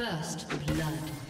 First blood.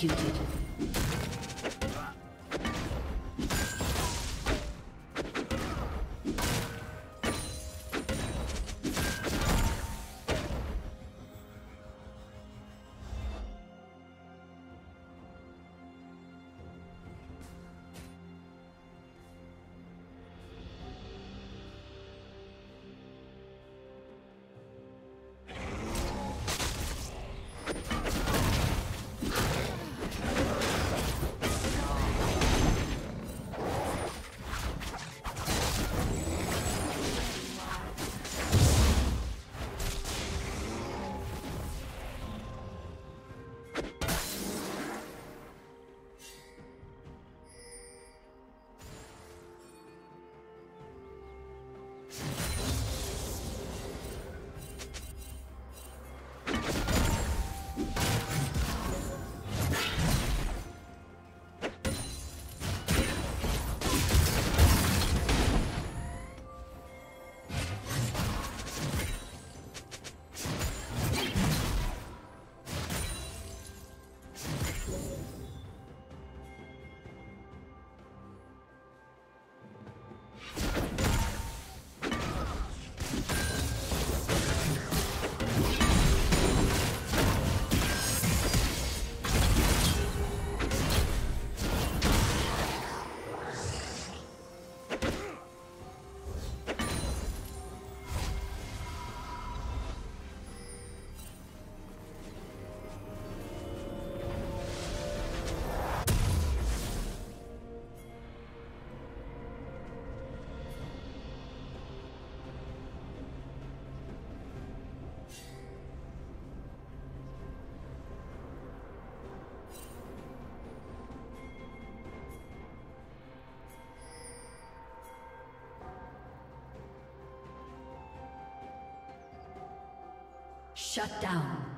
Executed. Shut down.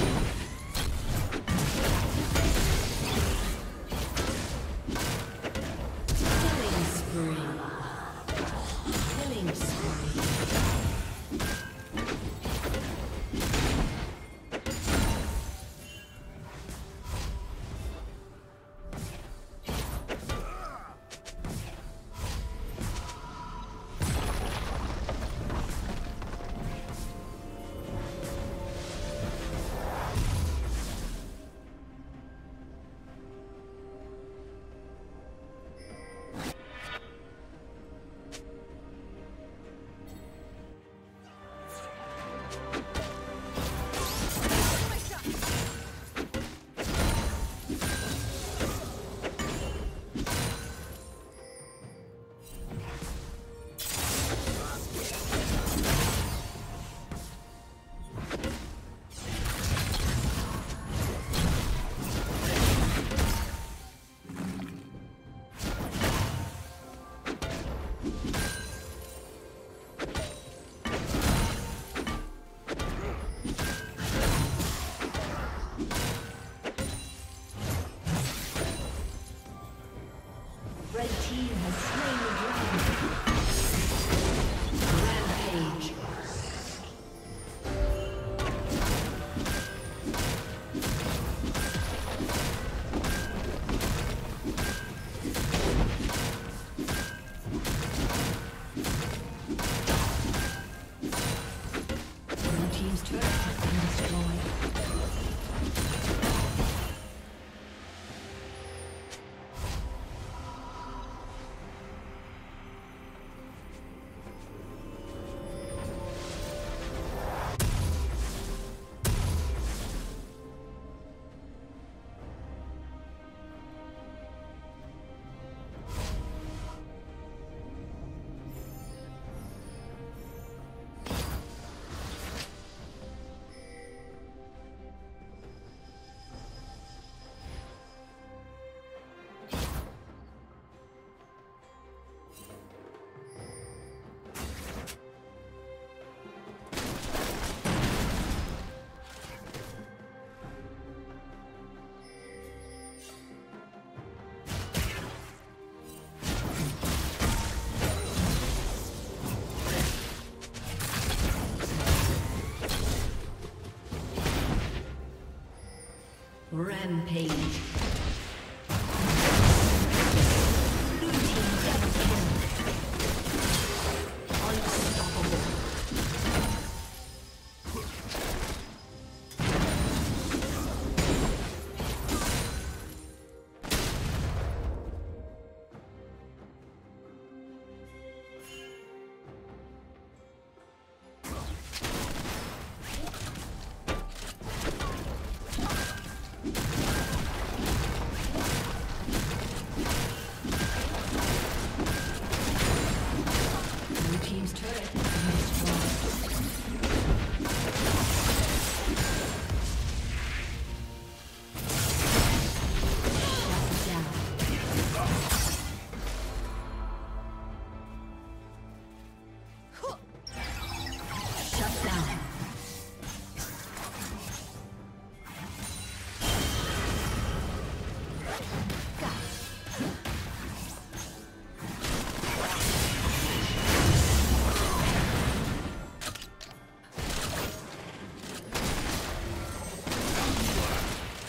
Rampage.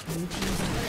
Blue team's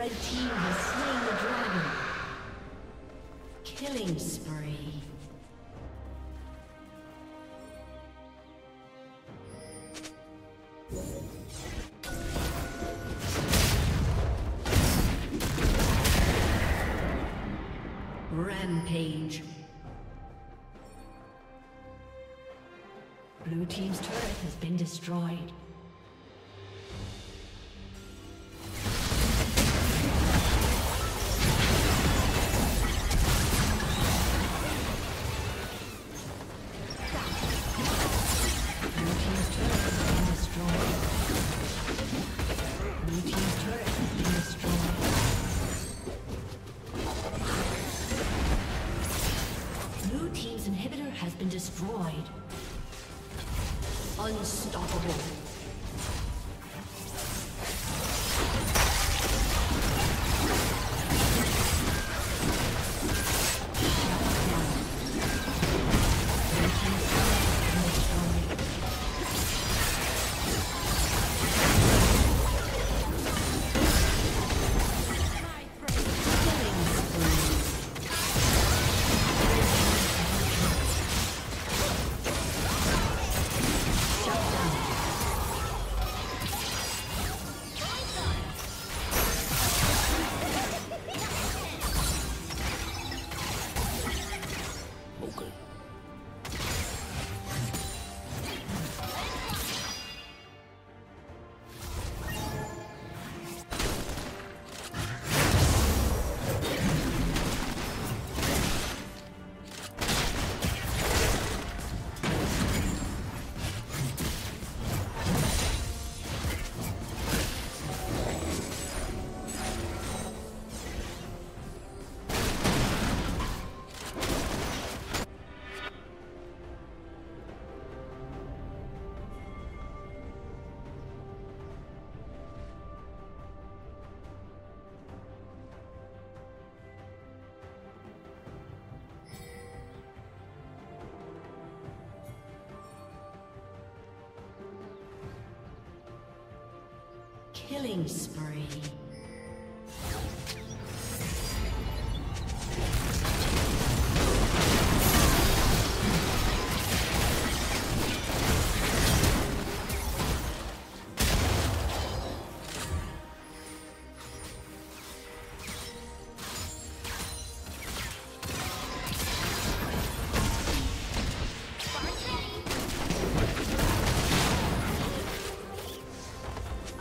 Red team has slain the dragon. Killing spree. Rampage. Blue Team's turret has been destroyed. destroyed. Unstoppable. Killing spree.